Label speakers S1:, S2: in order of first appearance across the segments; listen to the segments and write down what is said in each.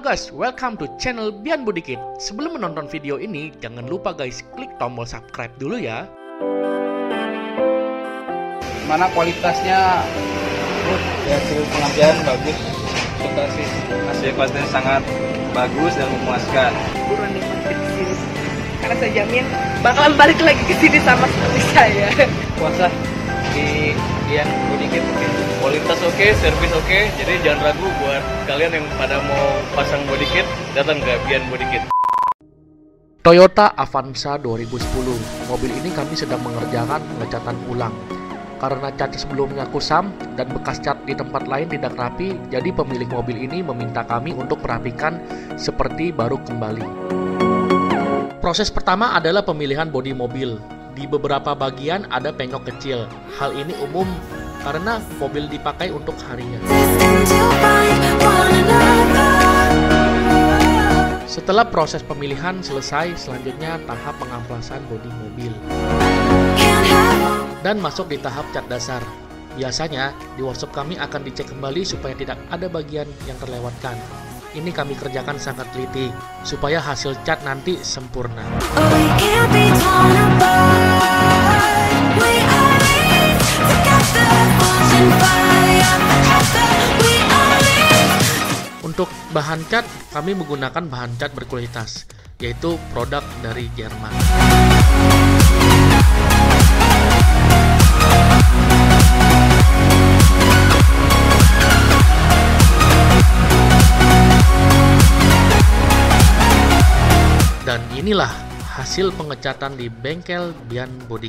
S1: guys, welcome to channel Bian Budikit. Sebelum menonton video ini, jangan lupa guys klik tombol subscribe dulu ya.
S2: Mana kualitasnya ya hasil pengambilan bagus. Suka sih hasil kualitasnya sangat bagus dan memuaskan.
S3: buruan nih sini karena saya jamin bakalan balik lagi ke sini sama seperti saya
S2: Puasa di Dian Budikit oke.
S4: kualitas oke, servis oke, jadi jangan ragu buat kalian yang pada mau pasang body kit, datang ke Bian Body Kit.
S1: Toyota Avanza 2010. Mobil ini kami sedang mengerjakan pengecatan ulang. Karena cat sebelumnya kusam dan bekas cat di tempat lain tidak rapi, jadi pemilik mobil ini meminta kami untuk merapikan seperti baru kembali. Proses pertama adalah pemilihan bodi mobil. Di beberapa bagian ada penyok kecil. Hal ini umum karena mobil dipakai untuk harian. Setelah proses pemilihan selesai, selanjutnya tahap pengamplasan bodi mobil dan masuk di tahap cat dasar. Biasanya, di workshop kami akan dicek kembali supaya tidak ada bagian yang terlewatkan. Ini kami kerjakan sangat teliti, supaya hasil cat nanti sempurna. Untuk bahan cat, kami menggunakan bahan cat berkualitas, yaitu produk dari Jerman. Dan inilah hasil pengecatan di bengkel Bian Body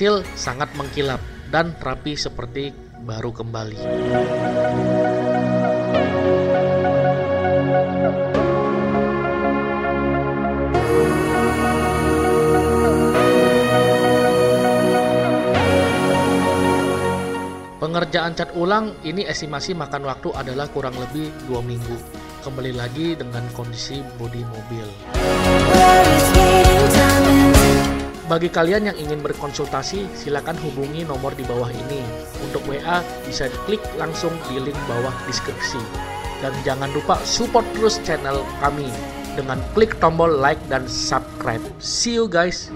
S1: hasil sangat mengkilap dan rapi seperti baru kembali. Pengerjaan cat ulang ini estimasi makan waktu adalah kurang lebih dua minggu. Kembali lagi dengan kondisi bodi mobil. Bagi kalian yang ingin berkonsultasi, silakan hubungi nomor di bawah ini. Untuk WA bisa klik langsung di link bawah deskripsi. Dan jangan lupa support terus channel kami dengan klik tombol like dan subscribe. See you guys.